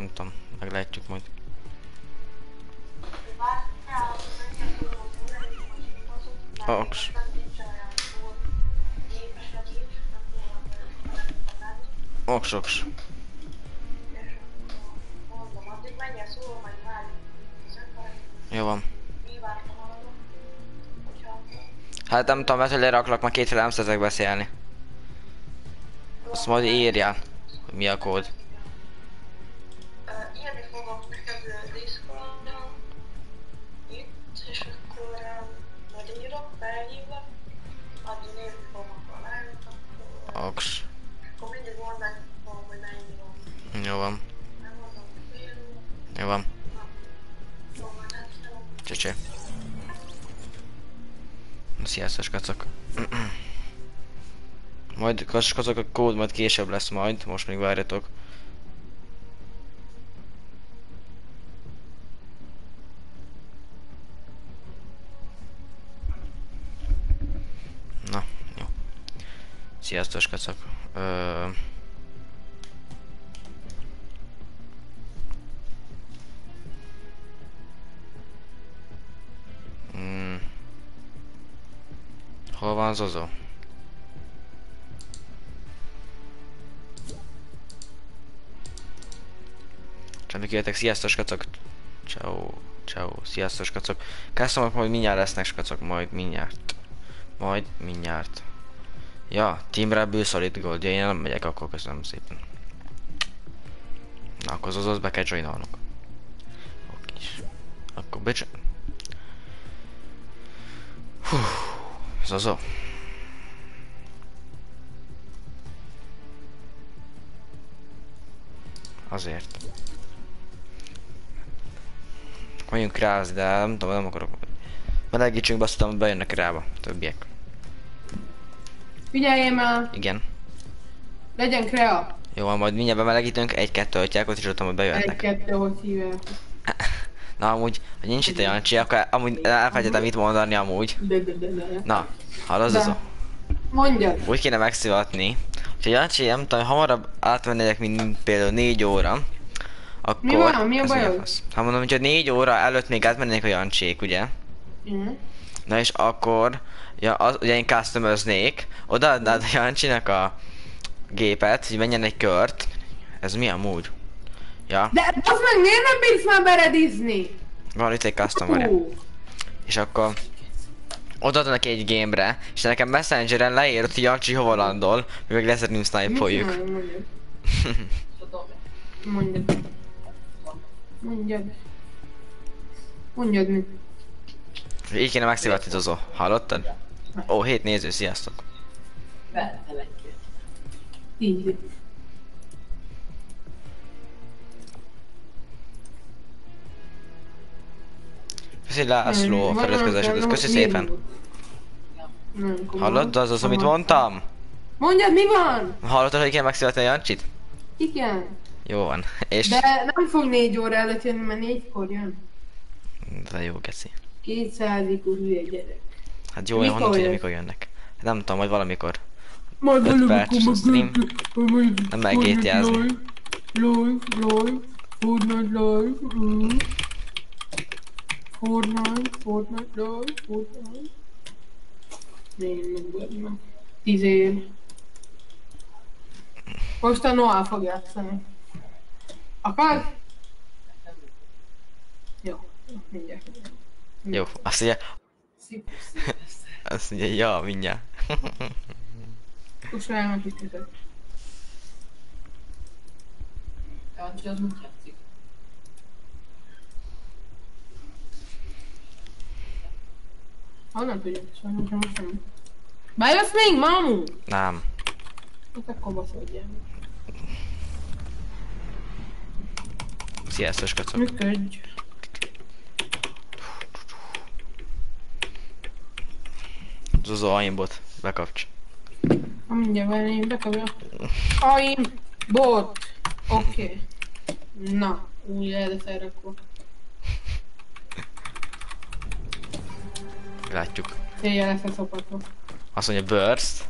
nem tudom, meglátjuk majd. Oks. Oks, oks. Jó van. Hát nem tudom, mert hogy leraklak, már kétféle nem szeretek beszélni. Azt majd írjál, hogy mi a kód. Sziasztok, kacok. Majd kacok a kód majd később lesz majd, most még várjatok. Na, jó. Sziasztok, kacok. Van Zozo? Csendük jöttek, sziasztok skacok! Ciao, ciao, sziasztok skacok! Köszönöm, hogy mindjárt lesznek skacok, majd mindjárt. Majd mindjárt. Ja, Team Rebel Gold, ja, én nem megyek, akkor köszönöm szépen. Na, akkor Zozoz be kell joinolnunk. Oké. Akkor becs... Hú, Zozo. Azért. Mondjunk rá, de nem tudom, nem akarok. Melegítsünk be, aztán bejönnek rába, többiek. Figyelj már, Igen. legyen krea. Jó, van, majd mindjárt bemelegítünk, egy-kettő atyákot, és ott majd bejönnek. kettő, hogy hívják. Na, amúgy, hogy nincs itt a Jancsi, akkor amúgy elfelejtettem mit mondani amúgy. De, de, de, de. Na, hallod De. Zozo? Mondjad. Úgy kéne megszivatni, Jancsi, nem tudom, hamarabb átvennétek, mint például 4 óra, akkor... Mi van? Mi a bajod? fasz? Hát mondom, hogyha 4 óra előtt még átmennék a Jancsék, ugye? Mhm. Na és akkor, ja, az, ugye én customöznék, odaadnád a Jancsinak a gépet, hogy menjen egy kört. Ez mi amúgy? Ja, De az meg miért nem bírsz már beredizni? van itt egy customer Hú. És akkor odaadod neki egy gamere, és nekem messengeren leírt, hogy Jancsi hova landol, mi meg leszerünk snipe-oljuk. Mondjad. Mondjad. Mondjad. Mit. Így kéne megszivatni Zozo, hallottad? Ó, hét néző, sziasztok. Így. Köszi László, a olyan, köszi szépen. Hallod az az, amit mondtam? Mondjad, mi van? Hallottad, hogy kéne megszivatni a Jancsit? Igen. Jó van. És... De nem fog négy óra előtt jönni, mert négykor jön. De jó, geci. Kétszázikú hülye gyerek. Hát jó, Mikor honnan tudja, mikor jönnek. Nem tudom, majd valamikor. Majd Öt valamikor perces a meg- stream. Nem megétjázni. live, Live, live, Fortnite mm. Fortnite, Fortnite live, Fortnite. Én meg meg. Tíz év. Most a Noah fog játszani. Akar? Jó, mindjárt. Jó, azt mondja, Szép, azt mondja, ja, mindjárt. Most olyan kicsit. Jancsi az mit játszik? Honnan tudjuk? Sajnos nem tudom. Bejössz még, mamu? Nem. Hát akkor baszódjál. Sziasztok, kacok. Működj. Zozo aimbot, bekapcs. Ha mindjárt velém, bekapja. Aim, bot. Oké. Okay. Na, úgy lehet felrakva. Látjuk. Célja lesz a szopatva. Azt mondja burst.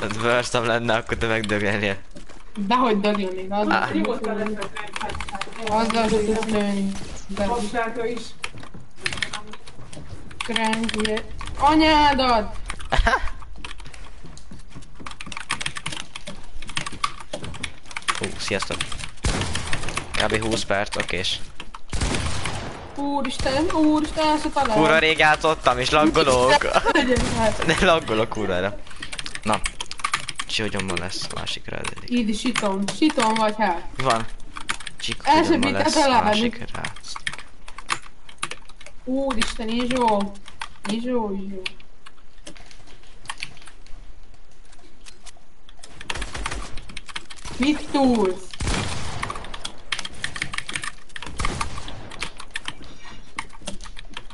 Hát burst nem lenne, akkor te megdögölnél. Dehogy dagjanék, Á. azzal Nyugodtan leszek azzal tudsz lőni. De Babsáka is. cranky. Anyádat! Hú, sziasztok. Kb. 20 perc, okés. Úristen, úristen, el se talál. Kurva rég játszottam és laggolok. Ne laggolok kurvára. Na. Csihogyomban lesz másik rá. Így siton, siton vagy hát. Van? Bírtál lesz találni. másik rá. Úristen, Izsó. Izsó, Izsó. Mit túlsz?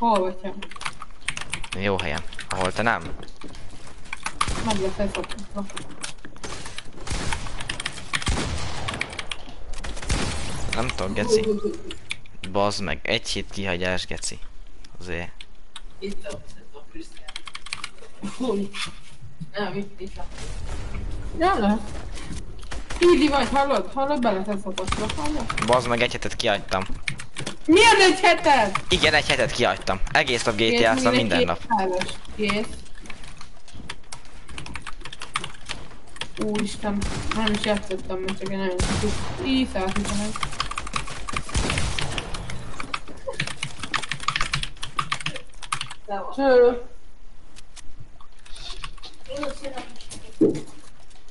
Hol vagy te? Jó helyen. Ahol te nem? Meg lesz elszakítva. Nem tudom, geci. Bazd meg, egy hét kihagyás, geci. Azért. Itt a a Krisztián. Nem, itt, itt a... Nem lehet. Ídi vagy, hallod? Hallod? Be lesz elszakítva, hallod? Bazd meg, egy hetet kihagytam. Milyen egy heted? Igen, egy hetet kihagytam. Egész nap GTA-ztam minden nap. hálás. Kész. Úristen, nem is játszottam, mert csak egy nagyon kicsit. Így meg. Cső.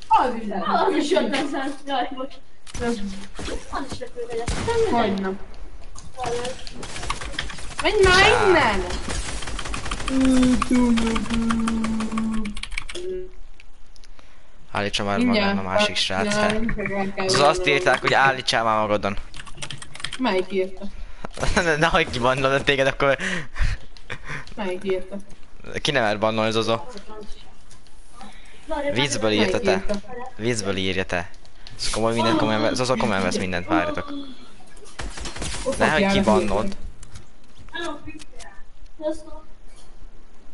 Az is lehet. Az is jött ezen. Jaj, bocs. Az is repülve Hogy nem. Menj már innen! Állítsa már magán a másik srác. Az azt írták, hogy állítsál már magadon. Melyik írta? Nehogy kibannolod téged, akkor Melyik írta? ki nem mer bannolni Zozo. Vízből írta te. Vízből írja te. Ez komoly mindent komolyan vesz, Zozo komolyan vesz mindent, várjatok. Nehogy kibannod.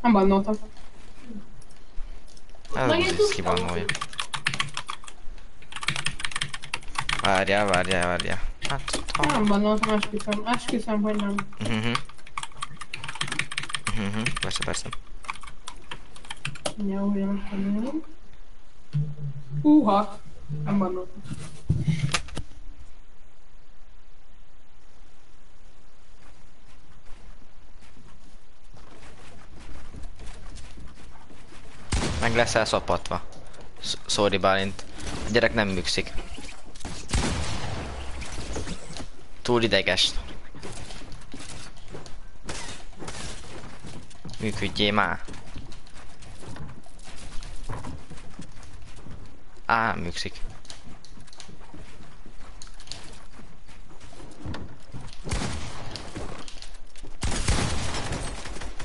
Nem bannoltam. Hát úgy ezt kibannolja. Várjál, várjál, várjál. Hát, ha. Nem bannoltam, esküszöm. Esküszöm, hogy nem. Mhm. Mhm, persze, persze. Jó, jó, jó. Húha! Nem bannoltam. Meg leszel szapatva. S- Sorry Bálint. A gyerek nem műkszik. Túl ideges. Működjél már. Á, műkszik.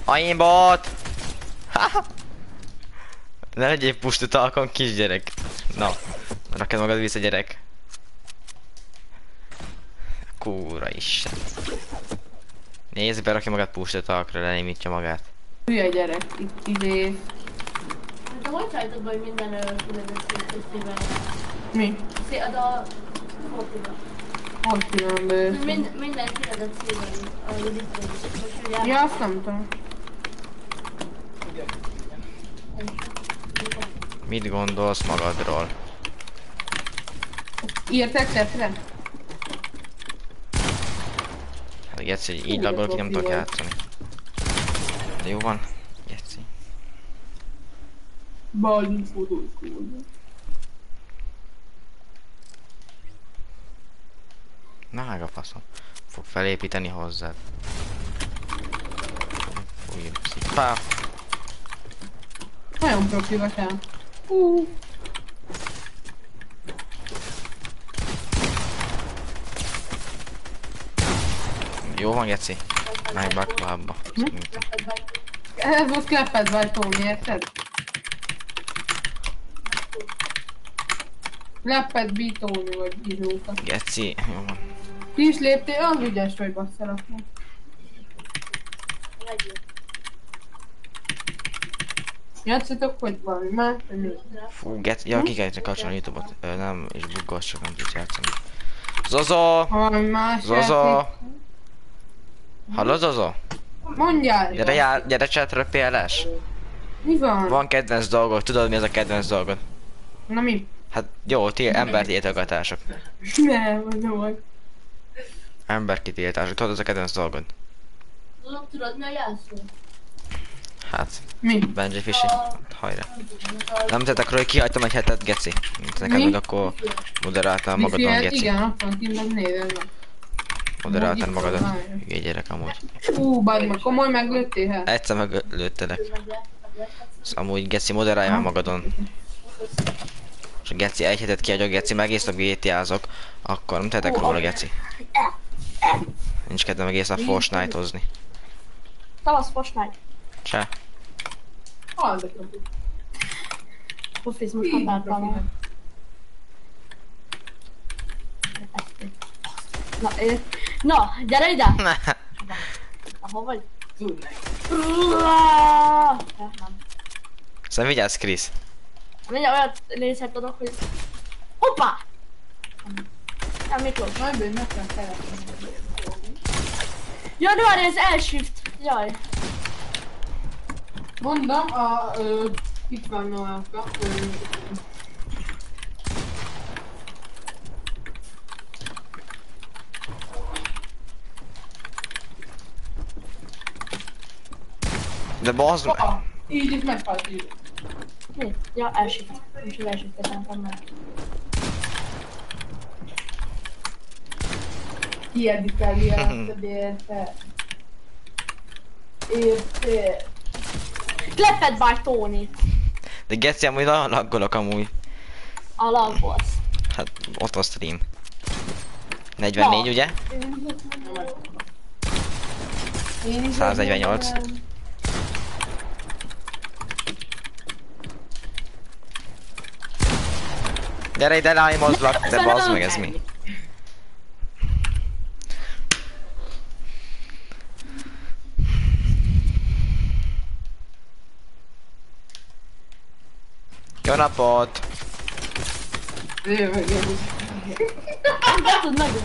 Aimbot! Ne legyél pustutalkon kisgyerek. Na, raked magad vissza gyerek. Kúra is. Nézd, berakja magad pustutalkra, lenémítja magát. Hülye gyerek, itt izé... De hogy szállítod be, hogy minden különböző Mi? Az a. Hogy különböző? Mind, minden kiadott szívvel, ahogy a. Ja, azt nem tudom. Mit gondolsz magadról? Írtek tetre? Hát Geci, így lagolok, nem tudok játszani. De jó van. Geci. Balin fotóskód. Na, meg a faszom. Fog felépíteni hozzád. Fúj, pá. Nagyon profi vagy el. Hú. Jó van, Geci. Abba. Szerintem. Ez volt kleped vagy Tóni, érted? Leped Bitóni vagy Izóka. Geci, jó van. Ti is léptél, az ügyes vagy basszalak. Játszatok, hogy valami más, vagy mi? Fú, get, ja, ki kell kapcsolni a Youtube-ot. Nem, és buggos, csak nem tudsz játszani. Zozo! Valami más Zozo! játék. Hallod, Zozo? Mondjál! Gyere, já, gyere chatre PLS. Mi van? Van kedvenc dolgod, tudod mi az a kedvenc dolgod? Na mi? Hát jó, ti embertiltogatások. Nem, az nem volt. Emberkitiltások, tudod az a kedvenc dolgod? Tudod, mi a jelszó? Hát, Mi? Benji Fishy. Hajrá. Nem tettek róla, hogy kihagytam egy hetet, geci. Neked Mi? meg akkor moderáltál magadon, geci. Igen, ott van kint. Moderáltál magadon. van. Hülye gyerek amúgy. Ú, bad meg, komoly meglőttél hát? Egyszer meglőttelek. Szóval amúgy geci, moderálj már magadon. És a geci egy hetet kiadja, geci, meg éjszak GTA-zok, akkor nem tehetek róla, geci. Nincs kedvem egész a Fortnite-ozni. Tavasz Fortnite. Se. Hallgatom. Pufiz most határtalan. Na, ö, na, gyere ide! Na, hol vagy? Szóval vigyázz, Krisz. Mindjárt olyat nézhet adok, hogy... Hoppá! Nem, Miklós. Majd bőj, meg kell keresni. Ja, de várj, ez elshift. Jaj. Mondom, a... Ö, itt van Noelka. Ö, De bazd meg. ah, így is meghalt így. Mi? Ja, elshift. Nincs az elshift, nem meg. Kell, érted, érted. Érted. Clapped by Tony. De geci, amúgy nagyon laggolok amúgy. A lagboss. Hát ott a stream. 44 Na. ugye? Én is 148. Gyere ide, lájmozlak, de bazd meg ez mi? Jó napot! Jövök, jövök. Tud nagyon.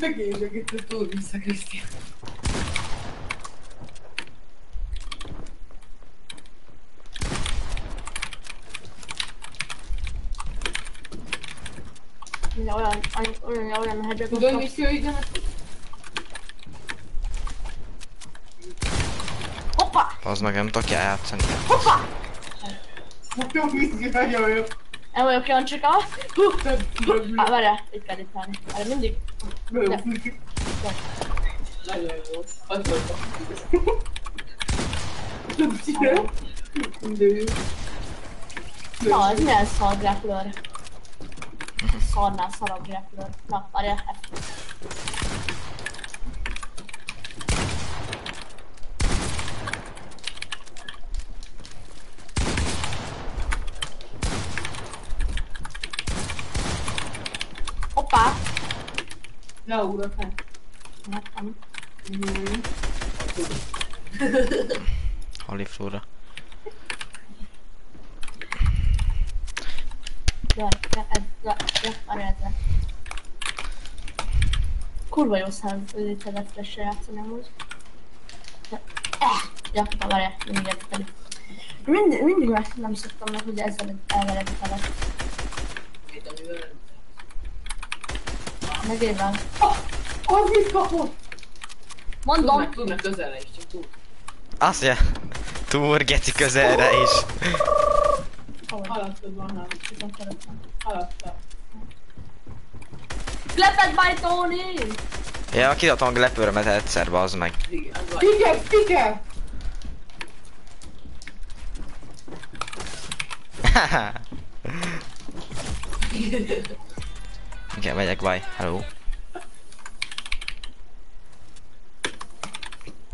Megéljük itt a túl vissza, Krisztián. Olyan, olyan, olyan, olyan hedget Tudod, mit kell igen? Hoppá! Az meg nem tudok játszani. Hoppá! Jó, mit kell, nagyon jó. El vagyok Jancsika. Hú! Á, várjál, itt kell itt állni. Várjál, mindig. Nagyon jó. Az volt a Nem csinál. De jó. Na, ez milyen szar grappler? Szarnál szarabb grappler. Na, várjál, F. Hoppá! Leugrok, hát. Láttam. Mhm. Holy flóra. Jaj, ja, ez, ja, ja, várjál ezzel. Kurva jó szám, hogy itt flash játszani amúgy. Eh, ja, na várjál, mindig értettem. Mindig, mindig meg nem szoktam meg, hogy ezzel elveled vele. Itt, Megével. Az mit kapott? Mondom, tudnak, tudnak közelre is, csak túl. Azt ja. Túr, geci közelre is. Alattad van, nem. Alattad. Clapped by Tony! Ja, kidobtam a lepőrömet egyszer, bazd meg. Igen, az vagy. Igen, megyek, bye. Hello.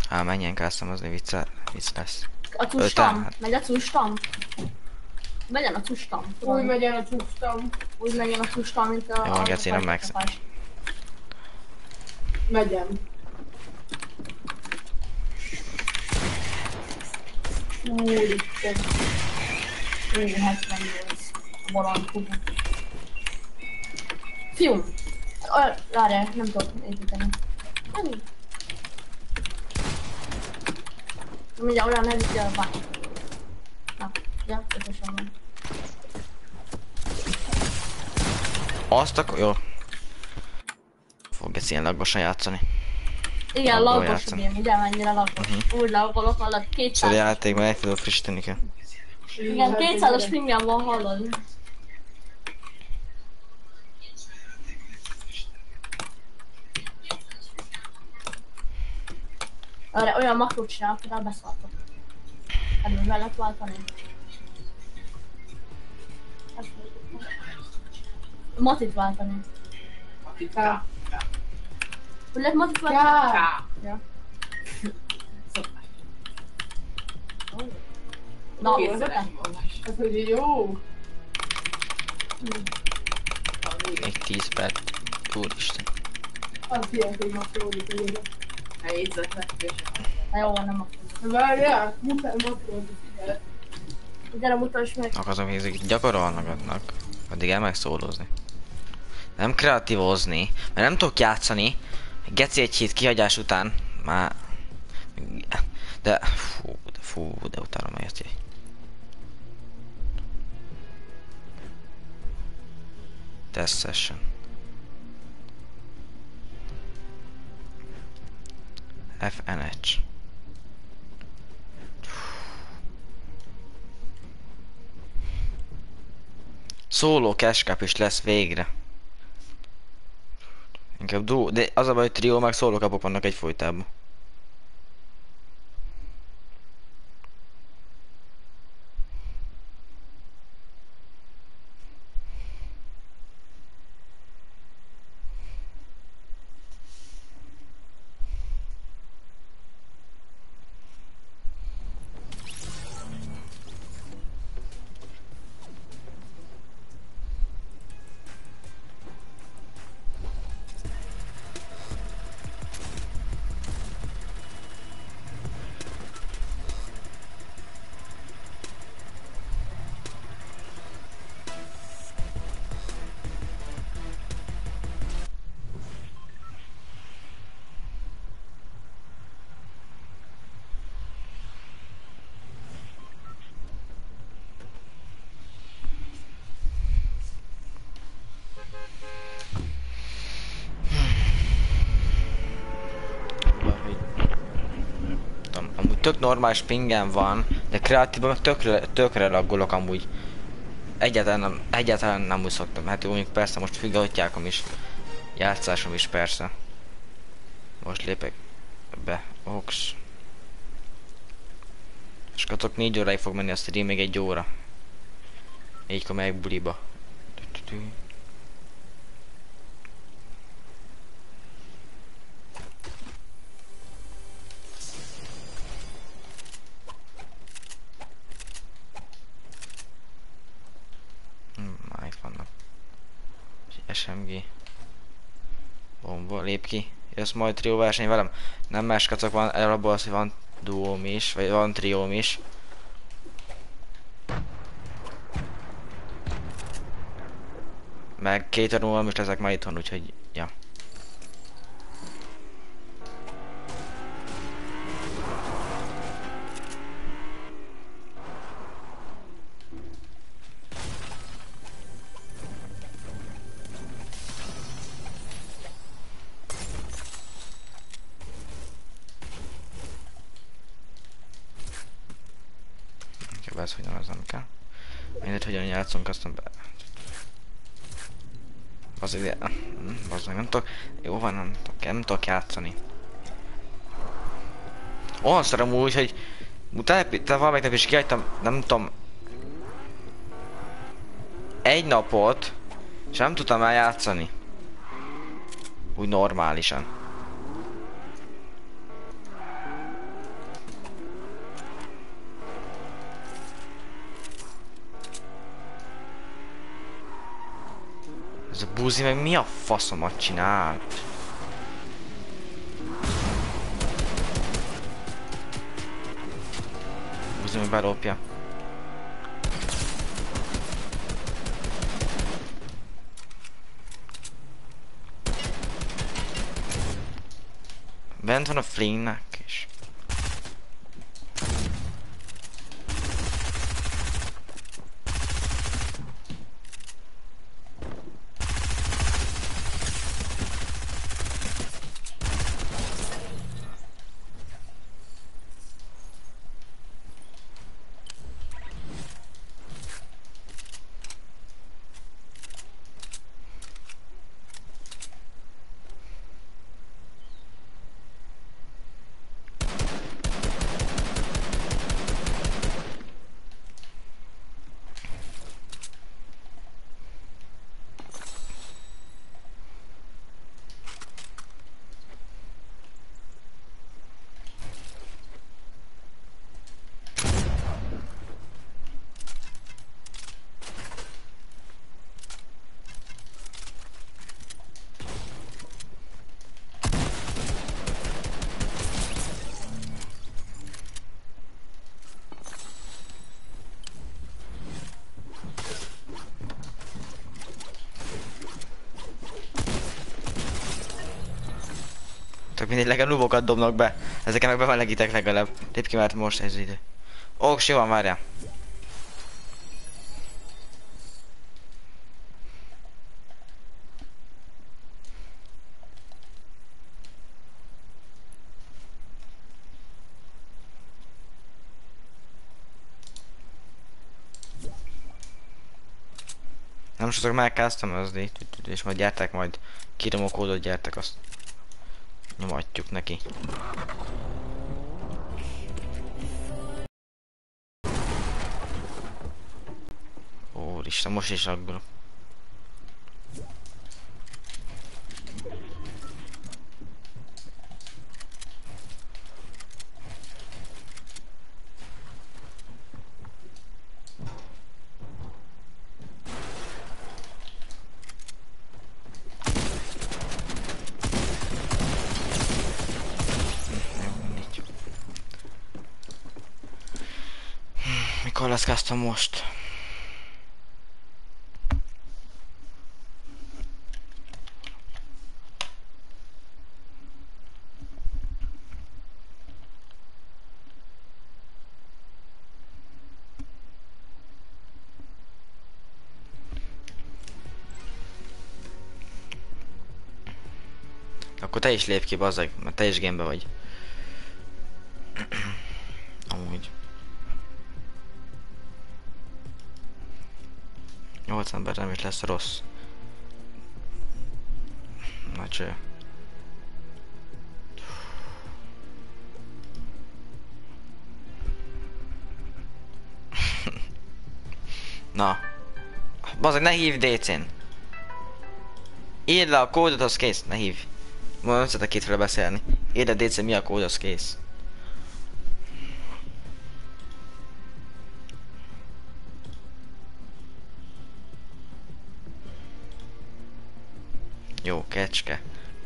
Á, menjen az vicc, vicc lesz. A custam. hát. Megy a custam. Megyen a custam. Új megyen a csúsztam. Úgy megyen a custam, mint a... Jó, a- geci, nem megsz- kapás. Megyem. Úristen. Ő 78. A Olyan, várjál, nem tudok építeni. Nem. Mindjárt olyan is jön van. Na, ja, ötösen van. Azt akkor... Jó. Fog ezt ilyen laggosan játszani. Igen, laggos a game, ugye mennyire laggos. Úgy laggolok, hallod, Szóval 200. játékban egy tudod frissíteni kell. Igen, 200-as pingem van, hallod. Arra olyan makrót csinálok, hogy elbeszartok. Ebből be lehet váltani. Matit váltani. Ká. Hogy lehet matit váltani? Ká. Ja. Szokás. Na. Ez hogy jó. Még 10 perc. Úristen. Az ilyen, hogy makródik egyébként. Ha jegyzetek, és Na jó, nem makrót. Várjál, muszáj makródik. Gyere, mutasd meg. Akarom, hogy ezek gyakorolnak. Addig el meg szólózni. Nem kreatívozni, mert nem tudok játszani. Geci egy hét kihagyás után már... De fú, de fú, de utálom ezt. Test session. FNH. Szóló cashcap is lesz végre. Inkább duó, de az a baj, hogy trió meg szóló kapok vannak egy tök normális pingem van, de kreatívban meg tökre, tökre laggolok amúgy. Egyáltalán nem, egyáltalán nem úgy szoktam. Hát jó, mondjuk persze most függatjákom is. Játszásom is persze. Most lépek be. Ox. És katok 4 óráig fog menni a stream, még egy óra. Négykor megyek buliba. Tü-tü-tü. Hmm, Jössz majd trió verseny velem? Nem más kacok van, elabból az, hogy van duóm is, vagy van trióm is. Meg két tanulom is leszek már itthon, úgyhogy, ja. Játszunk, aztán be... Az ide... Az nem tudok... Jó van, nem tudok, nem tudok játszani. Olyan szarom úgy, hogy... Te, te valamelyik nap is kihagytam, nem tudom... Egy napot, és nem tudtam eljátszani. Úgy normálisan. Ez a buzi meg mi a faszomat csinál? várakozni, hogy belopja. Bent van a flingnek mindig legalább nubokat dobnak be. Ezeken meg be van legítek legalább. Lép ki, mert most ez ide. Ó, jó van, várjál. Nem sokszor megkezdtem az és majd gyertek, majd kírom a kódot, gyertek, azt nyomatjuk neki. Úristen, most is aggulok. Mindegy. Custom most? Akkor te is lép ki, bazzag, mert te is gémbe vagy. 8 ember nem is lesz rossz. Na cső. Na. Bazzag, ne hívj DC-n. Írd le a kódot, az kész, ne hívj. Ma nem szeretek kétféle beszélni. Írd le DC mi a kód, az kész.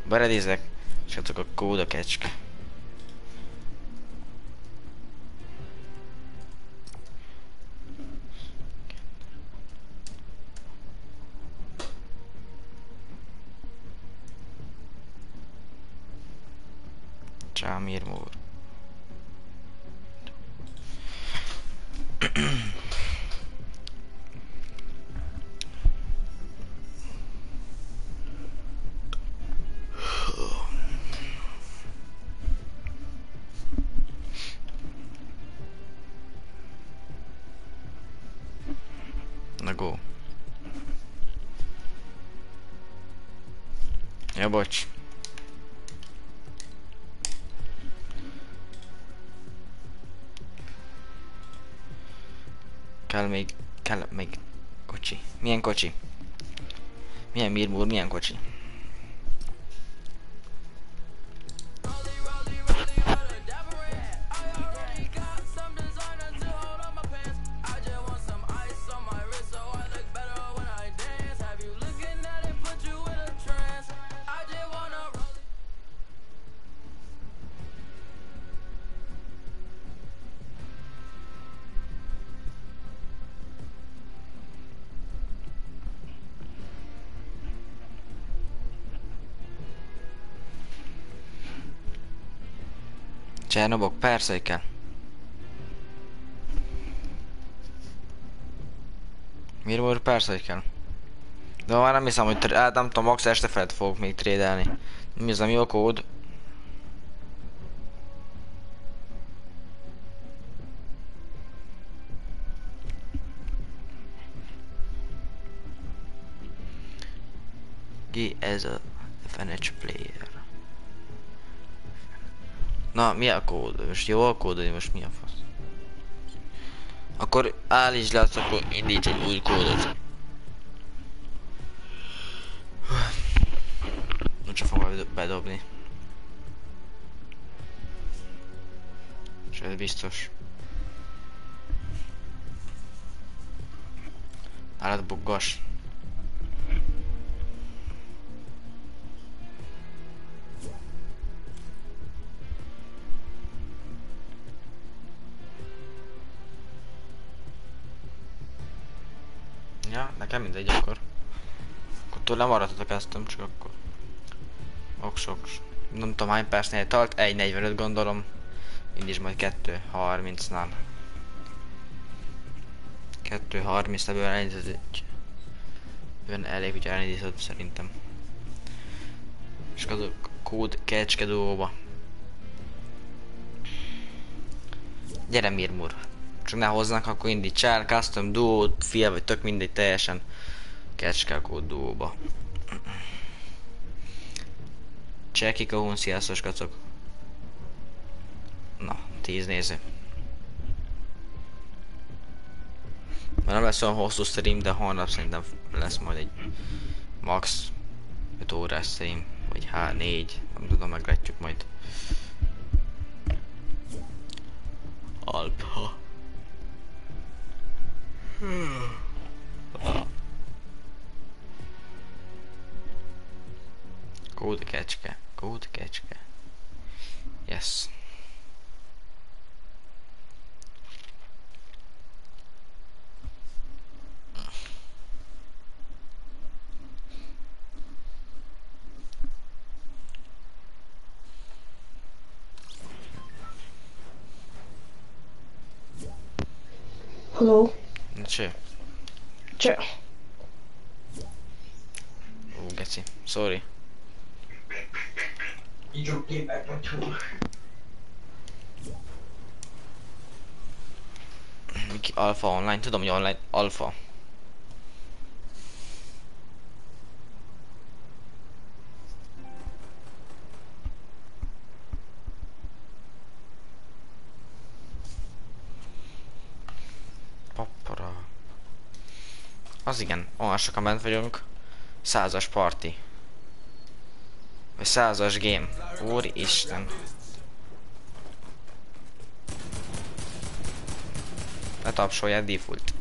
Kecske. Beredizek, és a kód a kecske. Bocs. Kell még, kell még kocsi. Milyen kocsi? Milyen mirmúr, milyen kocsi? Csernobok, persze, hogy kell. Mirmur, persze, hogy kell. De már nem hiszem, hogy hát nem tudom, max este felett fogok még trédelni. Mi az, ami a kód? Na, mi a kód? Most jó a kód, vagy most mi a fasz? Akkor állítsd le azt, akkor indíts egy új kódot. Nem csak fogom bedo- bedobni. És ez biztos. Nálad buggas. Tőlem maradhatok ezt, csak akkor. Oks, oks. Nem tudom hány percnél tart, 1.45 gondolom. Indíts majd 2.30-nál. 2.30 ebből elindítod egy... Bőven elég, hogy elindítod szerintem. És az a kód kecskedóba. Gyere Mirmur. Csak ne hoznak, akkor indíts el, custom duo, fia vagy tök mindegy, teljesen kód duóba. Cseki Kahun, sziasztok kacok. Na, 10 néző. Már nem lesz olyan hosszú stream, de holnap szerintem lesz majd egy max 5 órás stream, vagy hát 4, nem tudom, meglátjuk majd. Alpha. Kód kecske, kód kecske. Yes. Hello. Na cső. Cső. Ó, Sorry. Miki Alpha online, tudom, hogy online alfa. Az igen, olyan sokan bent vagyunk. Százas party. Vagy százas game. Úristen. Ne tapsolják default.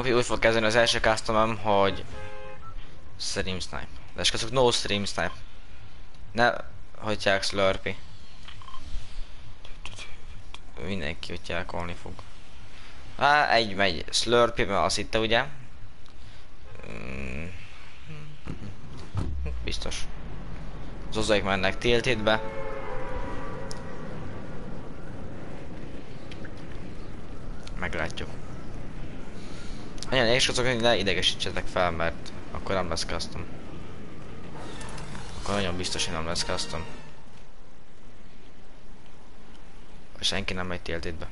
Hogy úgy fog kezdeni az első customom, hogy Stream Snipe. De azok no Stream Snipe. Ne hagyják Slurpy. Mindenki ott jelkolni fog. Á, egy megy Slurpy, mert azt hitte ugye. Mm. Biztos. Zozaik mennek tiltedbe. Meglátjuk. Olyan és azok, hogy ne idegesítsetek fel, mert akkor nem lesz custom. Akkor nagyon biztos, hogy nem lesz custom. Senki nem megy tiltedbe.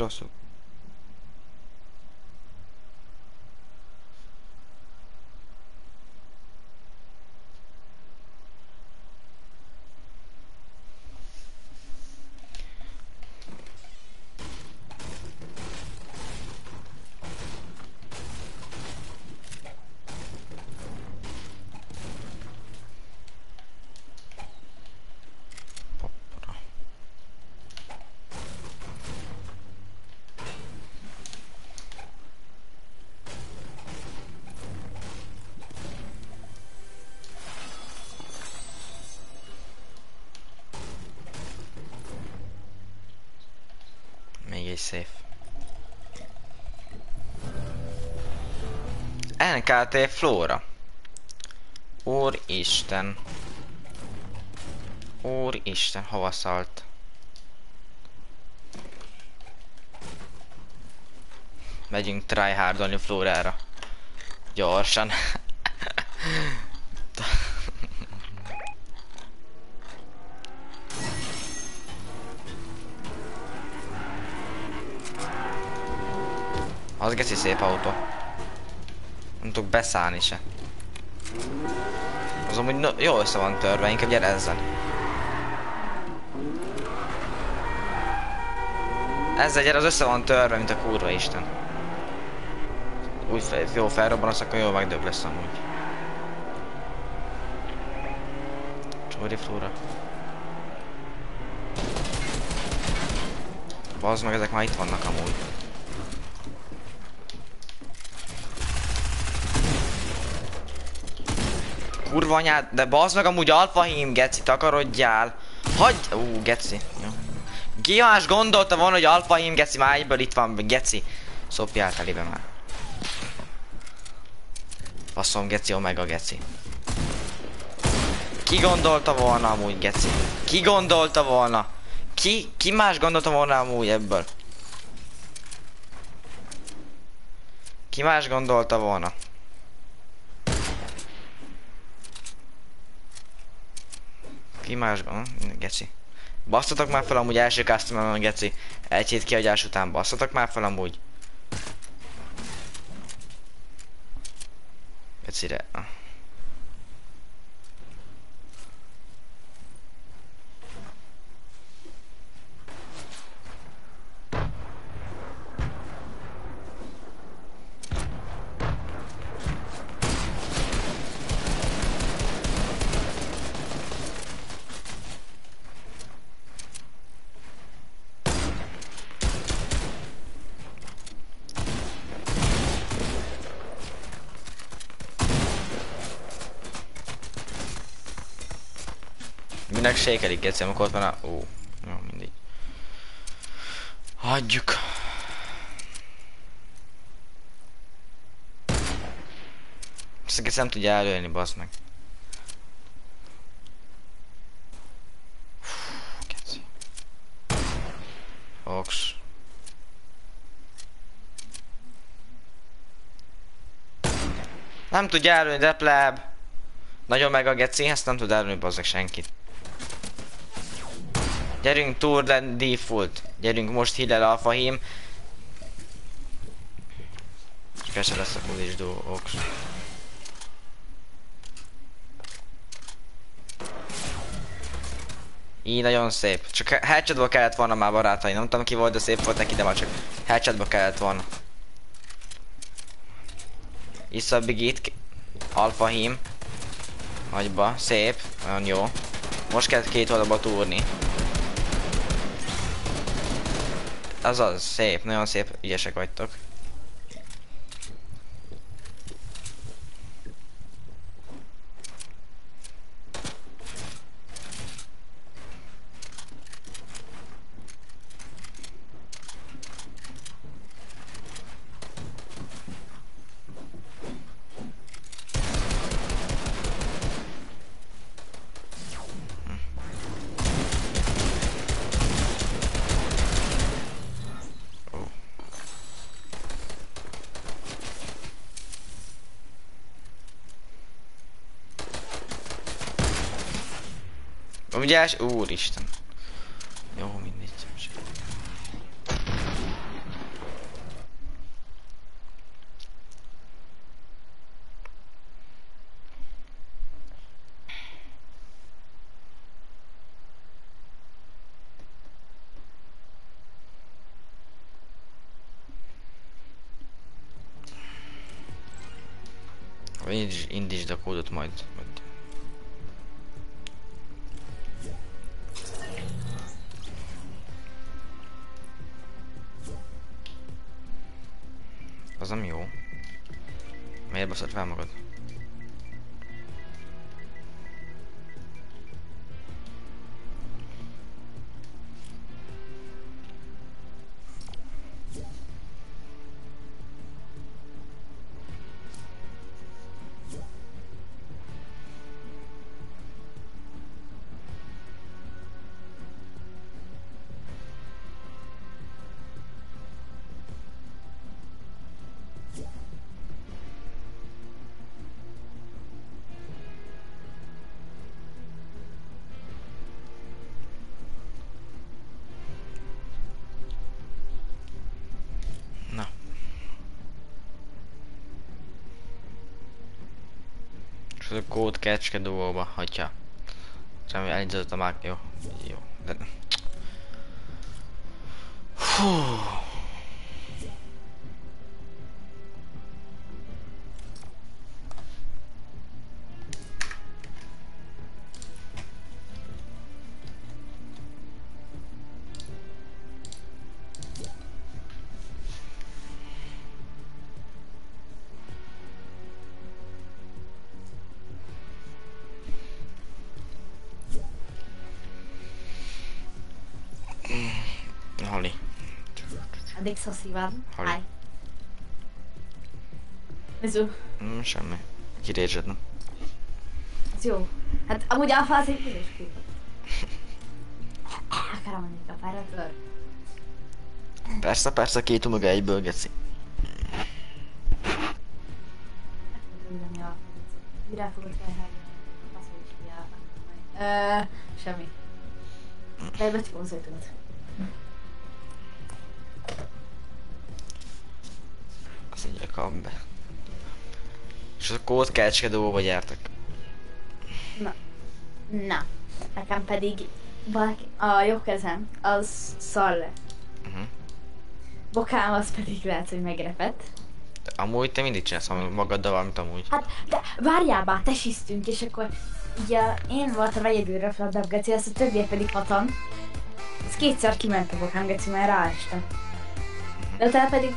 Menni NKT Flóra. Úristen. Úristen, hova szalt? Megyünk tryhardolni Flórára. Gyorsan. Az geci szép autó. Nem tudok beszállni se. Az amúgy no, jó össze van törve, inkább gyere ezzel. Ezzel gyere, az össze van törve, mint a kurva isten. Úgy fel, jó felrobban, az akkor jól megdöbb lesz amúgy. Csóri flóra. Bazd meg, ezek már itt vannak amúgy. Kurva anyád, de bazd meg amúgy alfahím, geci, takarodjál. Hagyj, ú, geci, jó. Gondolta volna, hogy alfahím, geci, már egyből itt van, geci. Szopjál telébe már. Faszom, geci, omega, geci. Ki gondolta volna amúgy, geci? Ki gondolta volna? Ki, ki más gondolta volna amúgy ebből? Ki más gondolta volna? Ki más gond? Geci. Basszatok már fel amúgy első customer geci. Egy hét kiadás után basszatok már fel amúgy. Gecire. Ah. Minek sékelik, geci, amikor ott van a... Ó, jó, mindegy. Hagyjuk. Ezt nem tudja előélni, bassz meg. Ox. Nem tudja előni, de pleb. Nagyon meg a geci, ezt nem tud előni, bazzak senkit. Gyerünk Tour Land Default. Gyerünk most Hillel Alpha Him. És persze lesz a Duo Ox. Így nagyon szép. Csak headshotba kellett volna már barátai. Nem tudom ki volt, de szép volt neki, de már csak headshotba kellett volna. Issa Bigit. Alpha Him. Agyba. Szép. Nagyon jó. Most kell két oldalba túrni. Azaz, szép, nagyon szép, ügyesek vagytok. óriás, úristen. Jó, mindegy. Indítsd a kódot majd Miért baszod fel magad? Kód kecskedóba, hogyha. Semmi elindított a már, jó. Jó. De... Addig szaszívad. Halli. Hi. Ez jó. Mm, semmi. Kirézsed, nem? Ez jó. Hát amúgy alfa az egy közös kép. Akarom menni a páratról. Persze, persze, két umaga egyből, geci. Mire fogod felhárni? Azt mondja, hogy semmi. Az ajtót. Kap be. És a kód kecskedóba gyertek. Na. Na. Nekem pedig valaki, a jobb kezem az szar lett. Uh-huh. Bokám az pedig lehet, hogy megrepett. De amúgy te mindig csinálsz magaddal valamit amúgy. Hát, de várjál bár, tesisztünk, és akkor ugye én voltam egyedül röfladabb geci, azt a többiek pedig hatan. Ez kétszer kiment a bokám geci, mert ráestem. De utána pedig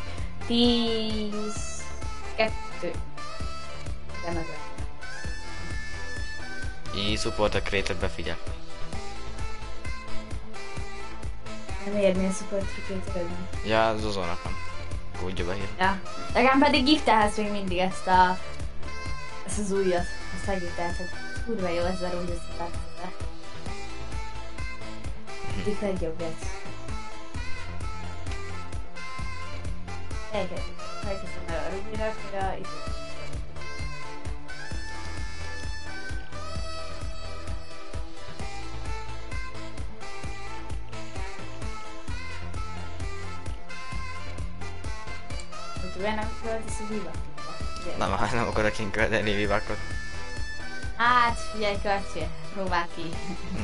tíz... kettő. Nem ez Így support a creator befigyel. Nem érni a support trükkétől, Ja, az azonnak van. Kódja be Ja. Nekem pedig giftelhetsz még mindig ezt a... ezt az újat. Ezt megiftelheted. Kurva jó ez a rózsaszínűleg. Egyik legjobb ez. Elkezdem. Elkezdem el a rubira, mire itt. Hogy olyan nem költesz a hívakba? Nem, hát nem akarok inkölteni vivákot. Hát, figyelj, költsél. Próbál ki.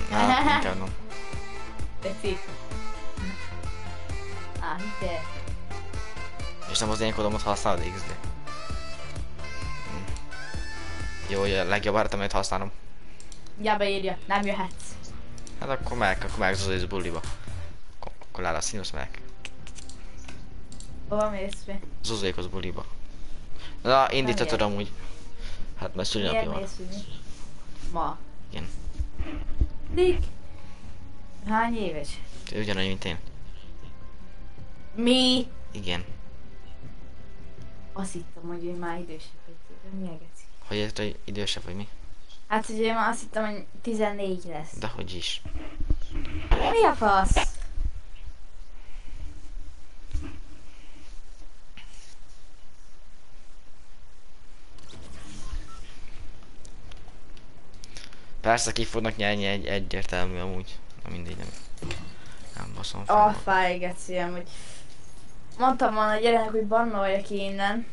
Na, inkább nem. Tetszik? Á, de. És nem az én kódomat használod XD. Hm. Jó, hogy a legjobb amit használom. Ja, beírja, nem jöhetsz. Hát akkor meg, akkor meg az buliba. Akkor, akkor le lesz, nyúlsz meg. Hova mész mi? Zuzékhoz buliba. Na, indítatod amúgy. Hát mert szülinapja van. Ma. Igen. Dick. Hány éves? Ugyanannyi, mint én. Mi? Igen. Azt hittem, hogy ő már idősebb egy éve. Mi geci? Hogy hogy idősebb vagy mi? Hát, hogy én már azt hittem, hogy 14 lesz. De hogy is. Mi a fasz? Persze ki fognak nyerni egy egyértelmű amúgy. Na mindegy, nem. Nem baszom fel. A magam. fáj, hogy mondtam volna a gyereknek, hogy bannolja ki innen.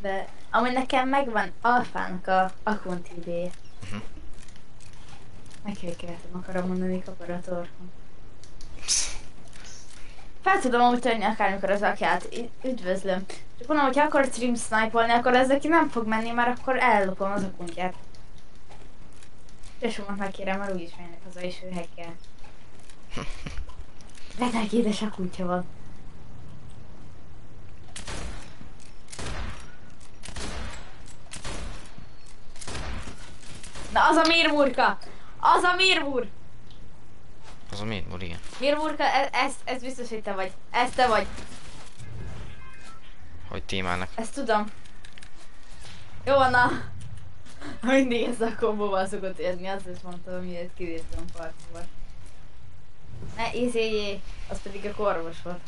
De amúgy nekem megvan Alfának a account id Mhm. Megkérdeztem, akarom mondani kaparatorkon. Fel tudom amúgy tenni akármikor az akját. Üdvözlöm. Csak mondom, hogy akar stream snipe akkor ez neki nem fog menni, mert akkor ellopom az akuntját. Tesómat megkérem, mert úgyis mennek haza, és ő hekkel. Beteg édes akuntja van. Na az a mirmurka! Az a mirmur! Az a? Úr, igen. Mirmurka, ez, ez, ez biztos, hogy te vagy. Ez te vagy. Hogy témának. Ezt tudom. Jó, na. Mindig ez a kombóval szokott érni, azt is mondtam, miért kivétem partiból. Ne, izé, az pedig a korvos volt.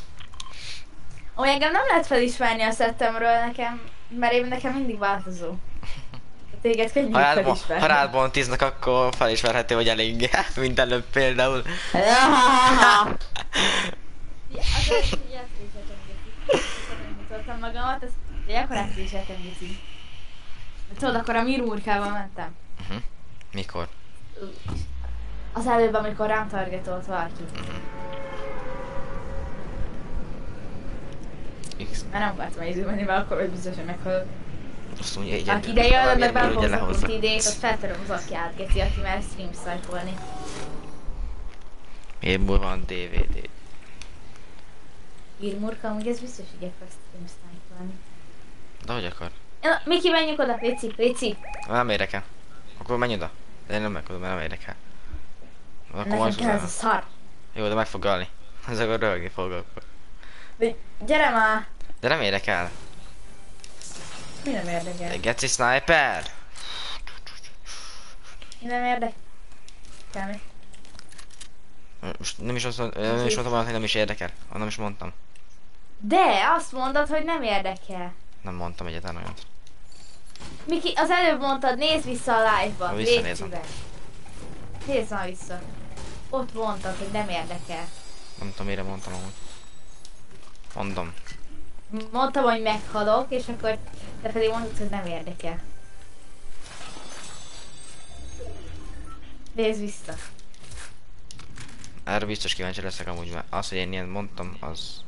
Ó, engem nem lehet felismerni a szettemről nekem, mert én nekem mindig változó. Téged könnyű Ha, rád, ha rád bontiznak, akkor felismerhető, hogy elég, mint előbb például. Mutattam magamat, ezt egy akkor átvételtem Gici. Tudod, akkor a mirmurkával mentem. Uh-huh. Mikor? Az előbb, amikor rám targetolt valaki. X. Mert nem akartam izé menni, mert akkor vagy biztos, hogy meghal. Azt mondja, egy Aki ide jön, lehozza. mint idét, azt feltöröm az akját, Geci, aki mer stream snipe-olni. Miért van DVD? Mirmurka, amúgy ez biztos, hogy akar stream snipe-olni. De hogy akar? Na, Miki, menjünk oda, Léci, Léci. Nem érdekel. Akkor menj oda. De én nem oda, mert nem érdekel. Akkor kell ez a szar. Jó, de meg fog ölni. Ez akkor röhögni fog akkor. Gyere már! De nem érdekel. Mi nem érdekel? Egy geci sniper? Mi nem érdekel? Most nem is, azt nem is mondtam, hogy nem is érdekel. Nem is mondtam. De, azt mondod, hogy nem érdekel. Nem mondtam egyetlen olyat. Miki, az előbb mondtad, nézd vissza a live-ba. Visszanézem. Nézd már vissza. Ott mondtad, hogy nem érdekel. Nem tudom, mire mondtam amúgy. Mondom. Mondtam, hogy meghalok, és akkor te pedig mondtad, hogy nem érdekel. Nézd vissza. Erre biztos kíváncsi leszek amúgy, mert az, hogy én ilyen mondtam, az...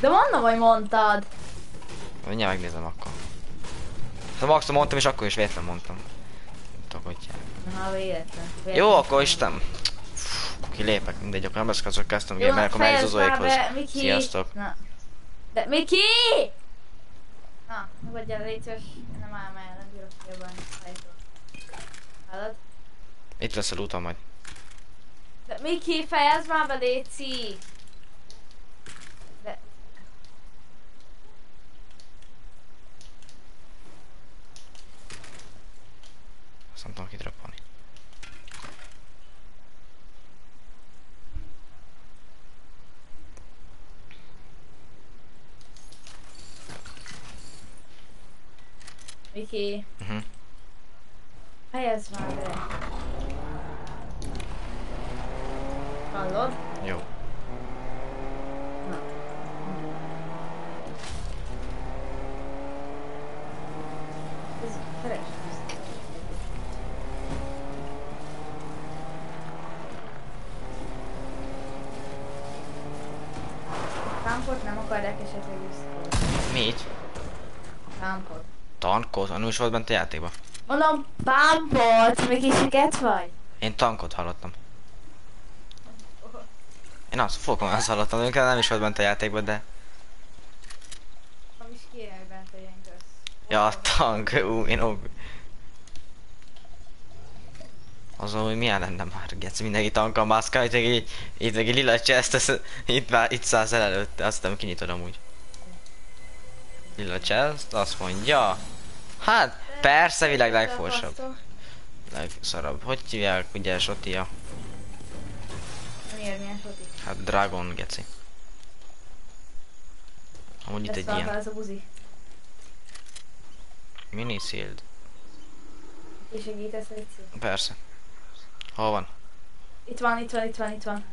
De mondom, hogy mondtad. Mindjárt megnézem akkor. De maximum mondtam, és akkor is véletlen mondtam. Jár. Na, véletlen. véletlen. Jó, akkor Isten. Kilépek, mindegy, akkor nem Jó, ugye, mert akkor be, Miki. Sziasztok. Na. De Miki! Na, el, légy szíves. Nem áll már, nem bírok kiabálni. Hallod? Itt lesz a lootom majd. De Miki, fejezd már be, Léci! De... Azt nem tudom kidrapolni. Miki, Uh-huh. fejezd már be. Hallod? Jó. Na. Ez keres. Támpot nem akarják esetleg visszahozni. Mit? Támpot. Tankot? Nem is volt bent a játékban. Mondom, pámpot! Még is vagy? Én tankot hallottam. Én azt fogom azt hallottam, hogy nem is volt bent a játékban, de... Nem is kéne, bent legyen köz. Ja, a tank, ú, én ó... Azon, hogy milyen lenne már, gec, mindenki tankkal mászkál, itt egy, itt egy lila chest, ez, itt, vár, itt szállsz el előtte, azt nem kinyitod amúgy. Lila chest, azt mondja. Hát, persze, világ legforsabb. Legszarabb. Hogy hívják, ugye, Sotia? Miért milyen sotik? Hát Dragon, geci. Amúgy itt egy ilyen ez a buzi. mini shield. És segítesz, Léci? Persze. Hol van? Itt van, itt van, itt van, itt van.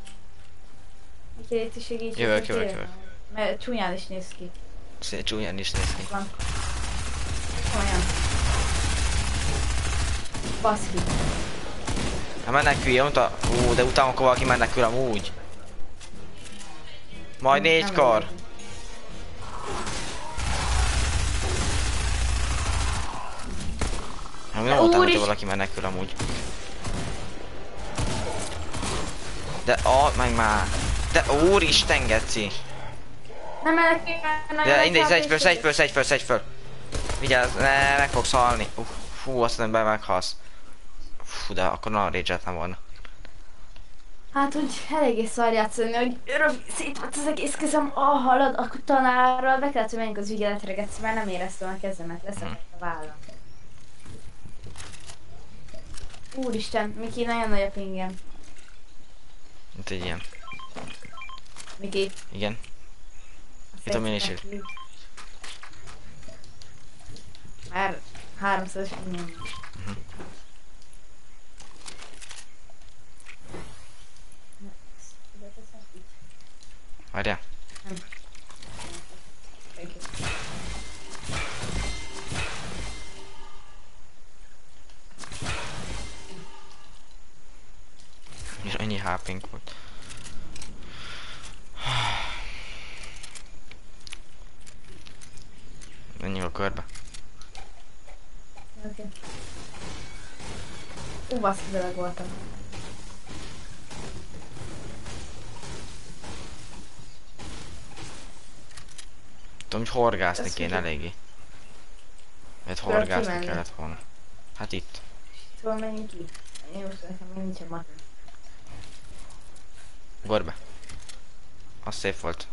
Miki, Léci segíts. Jövök, hogy jövök, tényleg- jövök. Mert csúnyán is néz ki. Szép csúnyán is néz ki. Itt van. Olyan. Baszki. Hát menekülj, mondta. Ú, de utána akkor valaki menekül amúgy. Majd Nem négykor. Hát De nem voltam, hogy úris- valaki menekül amúgy. De, a, meg már. De úristen, geci. Nem menekülj, nem De mindegy, szedj föl, szedj föl, szedj föl, szedj föl. Vigyázz, ne, meg fogsz halni. Uff, fú, azt nem be meghalsz. Fú, de akkor nagyon rage nem volna. Hát úgy eléggé szar játszani, hogy rövid szét volt az egész kezem, ah halad, akkor tanárral be kellett, hogy menjünk az ügyeletre, mert nem éreztem a kezemet, leszakadt a vállam. Úristen, Miki, nagyon nagy a pingem. Mint egy ilyen. Miki. Igen. Itt a minőség. Már háromszoros pingem. van. Na, ezt ide teszem, így. Várjál. És annyi hp volt. Menjünk a körbe. Oké. Ú, baszki, beleg voltam. Tudom, hogy horgászni Ezt kéne eléggé. Mert horgászni kellett volna. Hát itt. Szóval menjünk ki. Én most nekem nincsen matem. Gorbe. Az szép volt.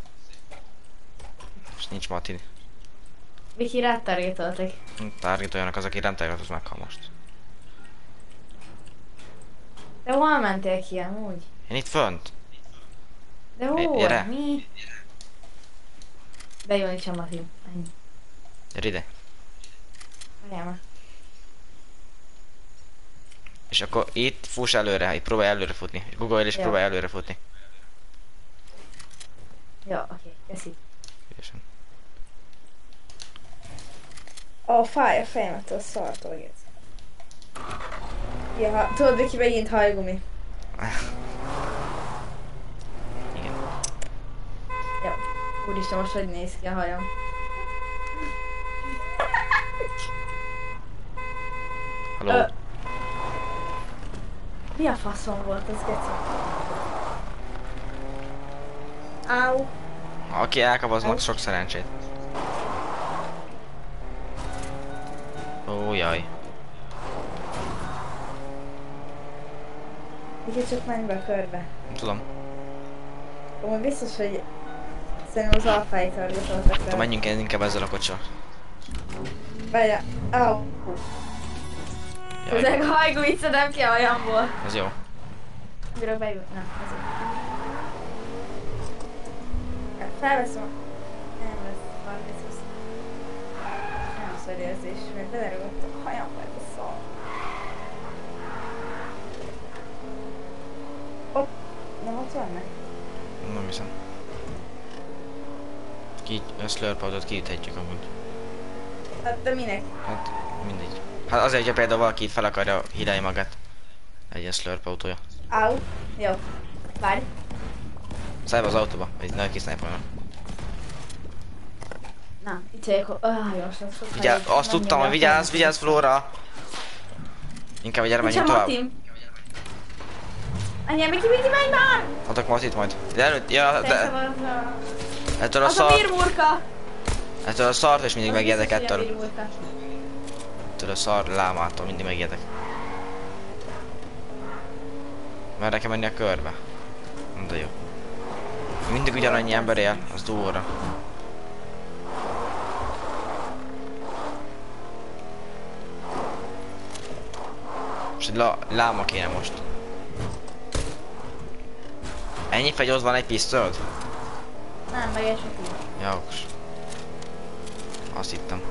Most nincs Mati. Viki rád targetoltak. Targetoljanak az, aki nem target, az meghal most. De hol mentél ki amúgy? Én itt fönt. De hol? gyere. Mi? Jó, nincsen Mati. Ennyi. Gyere ide. Várjál. És akkor itt fuss előre, itt próbálj előre futni. Google és Jó. próbálj előre futni. Jó, oké, köszi. Ó, fáj a fejemet, a szartól egész. Ja, tudod, Viki megint hajgumi. Igen. Jó. Úristen, most hogy néz ki a hajam? Halló. Ö. Mi a faszom volt az, geci? Áú. Aki elkap, aznak sok szerencsét. Ó, jaj. Ugye csak menj be körbe. Tudom. Amúgy biztos, hogy szerintem az alfáit tartottak el. Menjünk inkább ezzel a kocsal. Várjál. Au. Ezek hajgó vicce nem ki hát, a hajamból. Ez jó. Mire bejut, nem, ez jó. Felveszem. Nem lesz, 30 abszurd érzés, mert belerúgott a hajamba ez a szó. Ott, nem ott vannak? Nem hiszem. Ki, a slurpadot kiüthetjük amúgy. Hát de minek? Hát mindegy. Hát azért, hogyha például valaki itt fel akarja hidálni magát. Egy ilyen slurp autója. Au, jó. Várj. Szállj az autóba, egy nagy kis sniper Na, itt vagyok. Ah, jó, azt tudtam, hogy vigyázz, vigyázz Flóra! Inkább gyere, menjünk tovább. Anyám, Miki, Miki, menj már! Adok Matit majd. De előtt, ja, de az a... ettől a Az a szart, bírmurka! ettől a szart és mindig Az megijedek ettől. Ettől a szar lámától mindig megijedek. Merre kell menni a körbe? De jó. Mindig ugyanannyi ember él, az durva. És la, láma kéne most. Ennyi fegyóz van egy pisztolyod? Nem, meg egy Ja, okos. Azt hittem.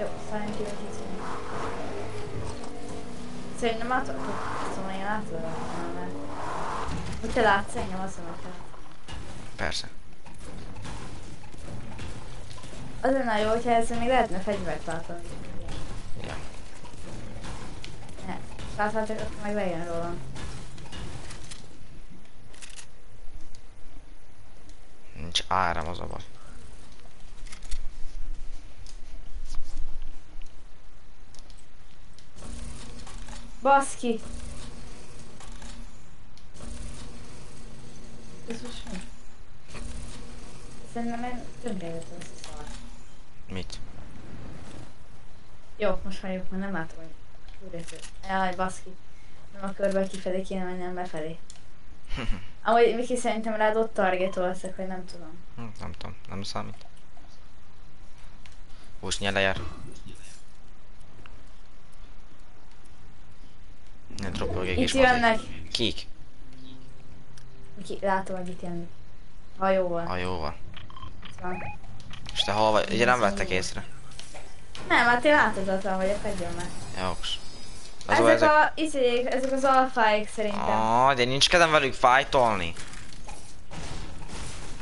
Jó, kicsit. Szerintem átadok. Szóval én átadok. Hogy te látsz engem, azt mondom, Persze. Az lenne jó, hogyha ezzel még lehetne fegyvert tartani. Láthatok, akkor meg lejön rólam. Nincs áram az a baj. Baszki! Ez most mi? Szerintem én tönkrejöttem ezt a szar. Mit? Jó, most halljuk, mert nem látom, hogy úrjátsző. Jaj, baszki. Nem a körből kifelé kéne menni, hanem befelé. Amúgy Miki szerintem rád ott targetolszak, hogy nem tudom. Hm, nem tudom, nem számít. Húsz lejár. Ne Itt kis jönnek. Kik? Miki, látom, hogy itt jönnek. Hajóval. Hajóval. Van. És te hol vagy? Ugye nem vettek észre? Nem, hát én láthatatlan vagyok, hagyjon már. Jogos. Ezek, ezek a, izék, ezek az alfáik szerintem. Ah, de nincs kedvem velük fájtolni.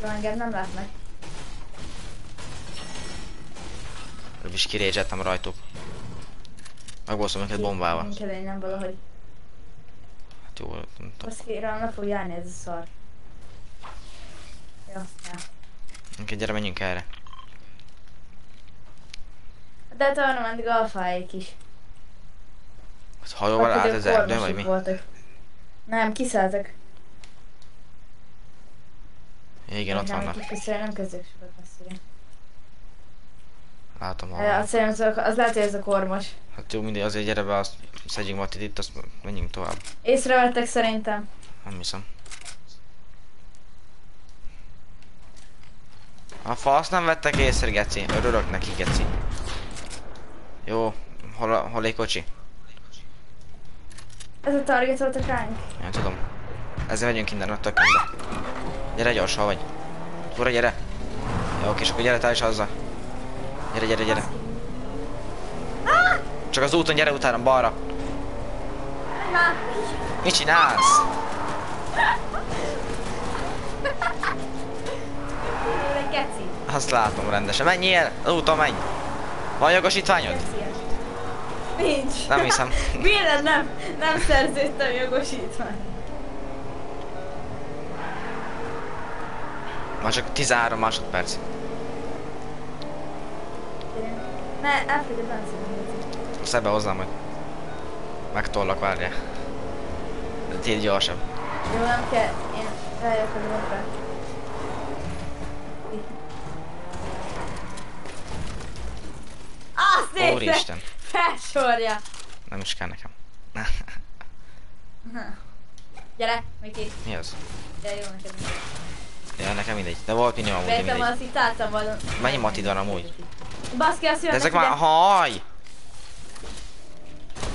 Jó, engem nem látnak. Előbb is kirézsettem rajtuk. Megbosszom őket bombával. Nincs nem valahogy. Hát jó, nem tudom. Rám ne fog járni ez a szar. Ja, ja. Oké, gyere, menjünk erre. De hát arra mentek alfáik is. Hát hajóval Vagy át az a erdőn, vagy mi? voltak. Nem, kiszálltak. Igen, ott vannak. Nem kezdek sokat messzire. Látom, hol Hát van. azt szerintem az, az lehet, hogy ez a kormos. Hát jó, mindig azért gyere be, azt szedjünk matit itt, azt menjünk tovább. Észrevettek szerintem. Nem hiszem. A fasz nem vettek észre, geci. Örülök neki, geci. Jó, hol, a- hol egy kocsi? Ez a target volt a ránk. Én tudom. Ezzel megyünk innen, ott tök minden. Gyere gyors, hol vagy? Fura, gyere. Jó, oké, és akkor gyere, te is azzal. Gyere, gyere, gyere. Csak az úton gyere utána, balra. Mit csinálsz? Geci. Azt látom rendesen. Menjél! Az úton menj! Van jogosítványod? Nincs. Nem hiszem. Miért nem, nem szerződtem jogosítványt? Már csak 13 másodperc. Ne, elfogyott nem szerintem. Szebbe hozzám majd. Megtollak, várja. De tégy gyorsabb. Jó, nem kell. Én rájövök a drónra. Azt nézd! Úristen. Felsorja! Nem is kell nekem. Gyere, Miki. Mi az? Gyere, jó neked. Ja, nekem mindegy. De volt minimum amúgy Vettem mindegy. azt itt álltam volna. Mennyi matid van amúgy? Baszki, azt jönnek ezek már... Haj!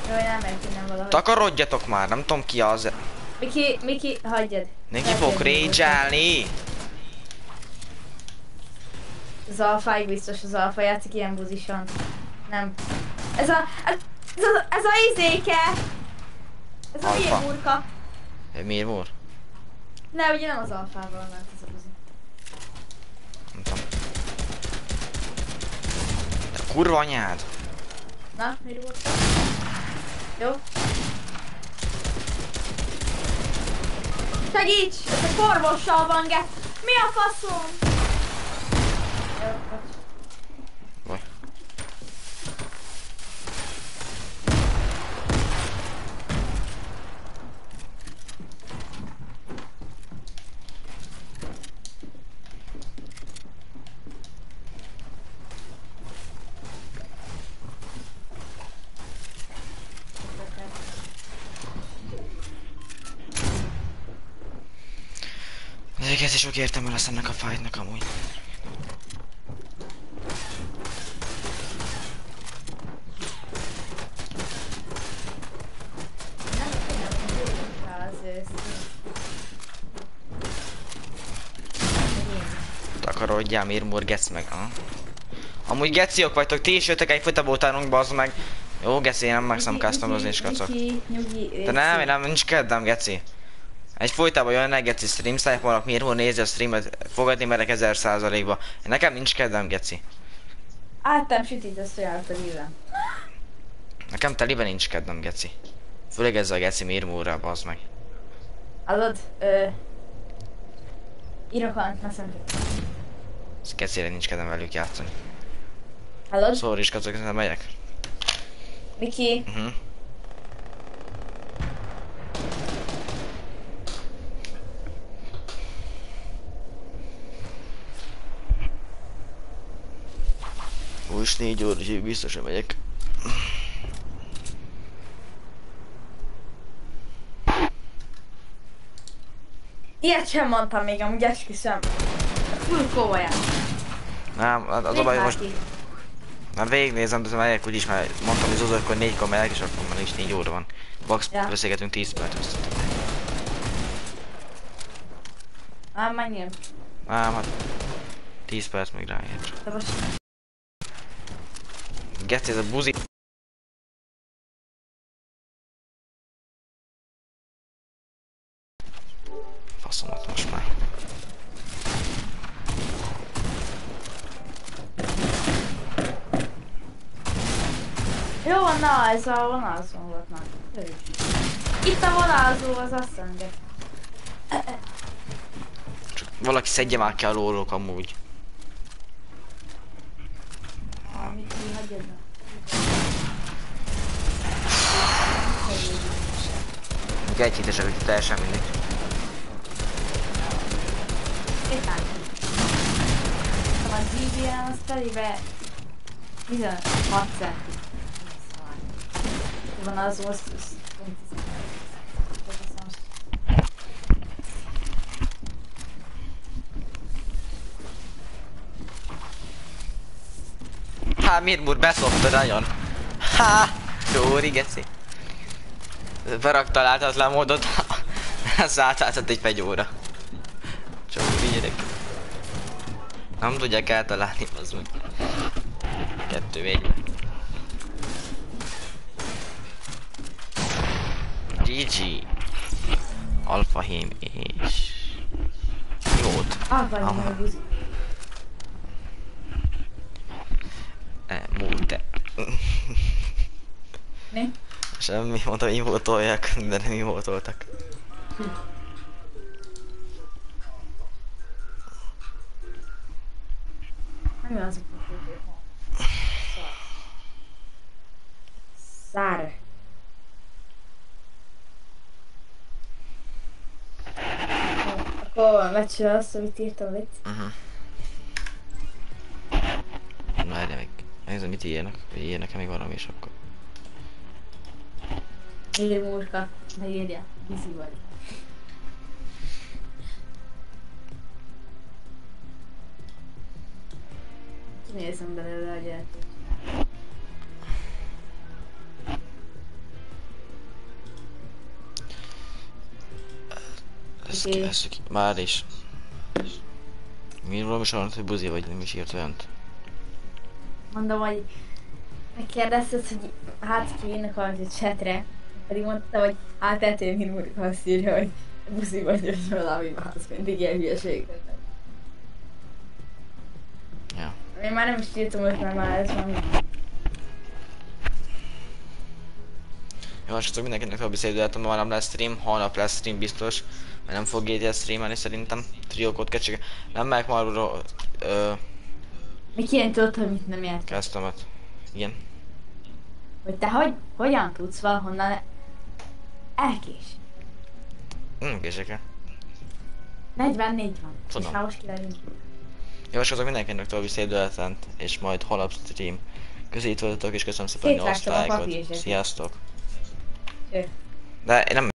Jó, nem megyek innen valahogy. Takarodjatok már, nem tudom ki az. Miki, Miki, hagyjad. Neki fog rage Az alfáig biztos az alfa játszik ilyen buzisan. Nem. Ez a... Ez a, ez a izéke! Ez a Alfa. mirmurka. Miért úr? Ne, ugye nem az alfával ment ez a buzi. Nem tudom. De kurva anyád! Na, mirmurka. Jó. Segíts! Ez a korvossal van, ge... Mi a faszom? Jó, bocs. Vagy. Ezeket is sok értelme lesz ennek a fightnak amúgy. Takarodjál, Mirmur, gec meg, ha? Amúgy geciok vagytok, ti is jöttek egy futabó utánunk, bazd meg. Jó, geci, én nem megszem customozni és kacok. Nyugi, nyugi, De nem, én nem, nincs kedvem, geci. Egy folytában jönnek geci stream snipernak, Mirmur nézi a streamet, fogadni merek ezer százalékba. Nekem nincs kedvem, geci. Áttem sütít ezt a nyilván. Nekem teliben nincs kedvem, geci. Főleg ezzel a geci mirmóra, bazd meg. Hallod? Ö... Írok valamit. Ez gecére nincs kedvem velük játszani. Hallod? Szóval is kacok, megyek. Miki? Uh-huh. Most négy óra, úgyhogy biztosan megyek. Ilyet sem mondtam még, amúgy esküszöm. Full komolyan. Nem, az, az a baj, már most már végignézem, de megyek úgyis, mert mondtam, hogy Zuzó, hogy négykor megyek, és akkor már is négy óra van. Bax, Ja. beszélgetünk 10 percet. Már menjél. Ám, hát 10 perc még ráér. De most Geci, ez a buzi. Faszomat most már. Jó van, na, ez a vonalzó volt már. Ő is. Itt a vonalzó, az azt mondja. Valaki szedje már ki a lólók amúgy. Amit ki hagyjad meg. Gegyhítesek, hogy teljesen mindegy. Itt már. A GBN az telibe 16 centi. Van az az... az- Há, Mirmur beszopta nagyon. Há, Dóri, geci. Berakta láthatatlan módot. Ez átváltott egy fegyóra. Csóri gyerek. Nem tudják eltalálni, az meg. Kettő egybe. GG. Alfa hím és... Jót. Ah, vagy Aha. a buzi. Eh, múlte. Mi? Semmi, mondtam, invótolják, de nem invótoltak. Mi az a? Szár. Akkor megcsinál azt, amit írtam itt. Uh-huh. Várj meg. Nézem, mit írnak. Hogy írnak nekem még valami, és akkor... Írj Múrka, ne írja. Bizi vagy. Kinézem belőle a gyertek. Ezt Oké. kivesszük. Már is. Miről is olyan, hogy buzi vagy, nem is írt olyant. Mondom, hogy megkérdezted, hogy hát ki írnak valamit a chatre, pedig mondta, hogy hát ettől min Múrka azt írja, hogy buszi vagy, vagy valami az mindig ilyen hülyeség. Ja. Én már nem is írtam őt, mert már ez van. Srácok, mindenkinek szép délután, ma nem lesz stream, holnap lesz stream biztos, mert nem fog GTA streamelni szerintem. Triókot kecsik. Nem megyek már ö, Mi tudod, hogy mit nem értek? kezdtemet. Igen. Hogy te hogy, hogyan tudsz valahonnan elkés? Hm, kések el. 44 van. Tudom. És kilegyünk. Jó, srácok, mindenkinek további szép délután, és majd holnap stream. Köszönjük, itt voltatok, és köszönöm szépen a 8 Szétvágtam a lájkot. papírzsebet. Sziasztok. Cső. De én nem